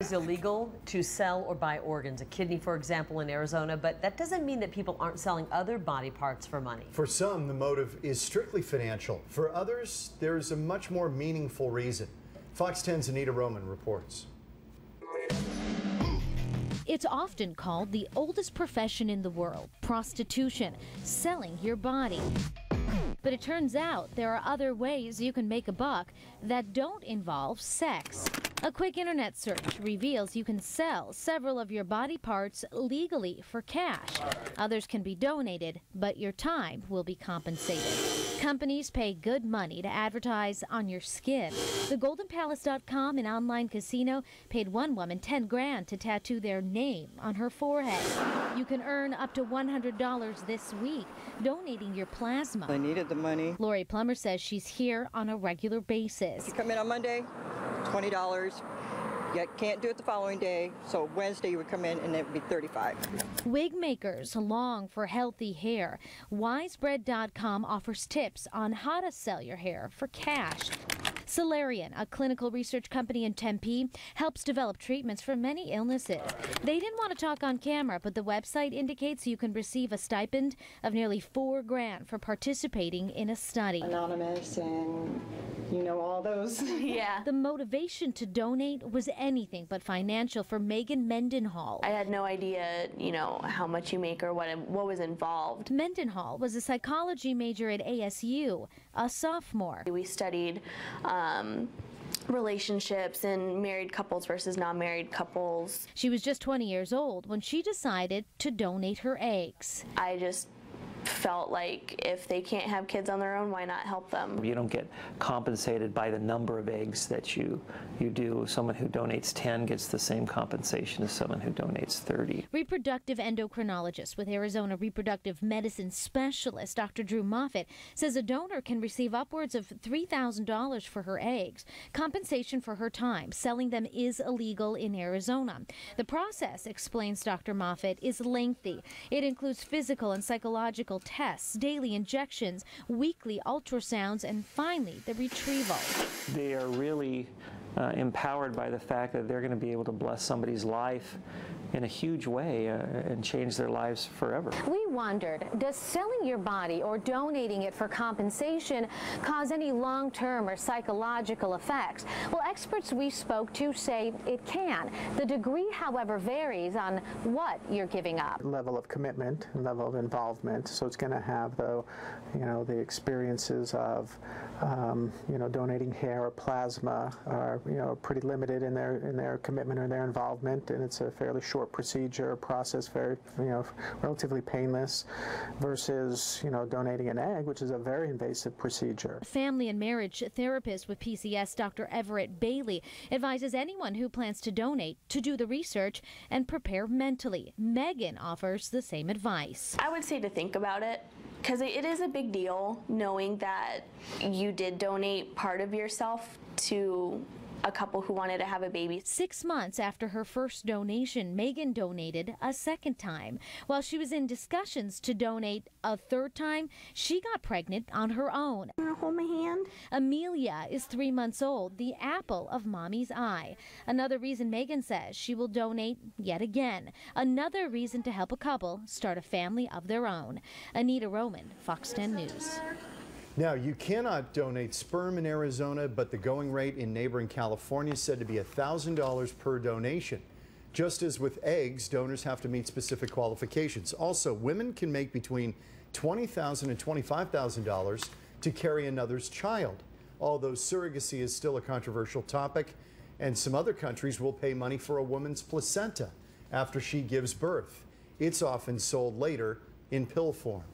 It's illegal to sell or buy organs, a kidney, for example, in Arizona, but that doesn't mean that people aren't selling other body parts for money. For some, the motive is strictly financial. For others, there's a much more meaningful reason. Fox 10's Anita Roman reports. It's often called the oldest profession in the world prostitution, selling your body. But it turns out there are other ways you can make a buck that don't involve sex. A quick internet search reveals you can sell several of your body parts legally for cash. Others can be donated, but your time will be compensated. Companies pay good money to advertise on your skin. The GoldenPalace.com, an online casino, paid one woman 10 grand to tattoo their name on her forehead. You can earn up to $100 this week donating your plasma. I needed the money. Lori Plummer says she's here on a regular basis. If You come in on Monday, $20. You can't do it the following day, so Wednesday you would come in and it would be 35. Wig makers long for healthy hair. Wisebread.com offers tips on how to sell your hair for cash. Celerion, a clinical research company in Tempe, helps develop treatments for many illnesses. They didn't want to talk on camera, but the website indicates you can receive a stipend of nearly four grand for participating in a study. Anonymous and you know all those. yeah. The motivation to donate was anything but financial for Megan Mendenhall. I had no idea, you know, how much you make or what what was involved. Mendenhall was a psychology major at ASU, a sophomore. We studied um, Um, relationships and married couples versus non-married couples. She was just 20 years old when she decided to donate her eggs. I just felt like if they can't have kids on their own, why not help them? You don't get compensated by the number of eggs that you, you do. Someone who donates 10 gets the same compensation as someone who donates 30. Reproductive endocrinologist with Arizona Reproductive Medicine Specialist Dr. Drew Moffitt says a donor can receive upwards of $3,000 for her eggs. Compensation for her time selling them is illegal in Arizona. The process, explains Dr. Moffitt, is lengthy. It includes physical and psychological tests, daily injections, weekly ultrasounds, and finally the retrieval. They are really uh, empowered by the fact that they're going to be able to bless somebody's life in a huge way uh, and change their lives forever. We wondered, does selling your body or donating it for compensation cause any long-term or psychological effects? Well, experts we spoke to say it can. The degree, however, varies on what you're giving up. Level of commitment, level of involvement. So it's going to have the, you know, the experiences of, um, you know, donating hair or plasma are, you know, pretty limited in their in their commitment or their involvement, and it's a fairly short short procedure process, very you know relatively painless, versus you know donating an egg, which is a very invasive procedure. Family and marriage therapist with PCS, Dr. Everett Bailey, advises anyone who plans to donate to do the research and prepare mentally. Megan offers the same advice. I would say to think about it because it is a big deal knowing that you did donate part of yourself to a couple who wanted to have a baby. Six months after her first donation, Megan donated a second time. While she was in discussions to donate a third time, she got pregnant on her own. You hold my hand? Amelia is three months old, the apple of mommy's eye. Another reason Megan says she will donate yet again. Another reason to help a couple start a family of their own. Anita Roman, Fox 10 News. Now, you cannot donate sperm in Arizona, but the going rate in neighboring California is said to be $1,000 per donation. Just as with eggs, donors have to meet specific qualifications. Also, women can make between $20,000 and $25,000 to carry another's child. Although surrogacy is still a controversial topic, and some other countries will pay money for a woman's placenta after she gives birth. It's often sold later in pill form.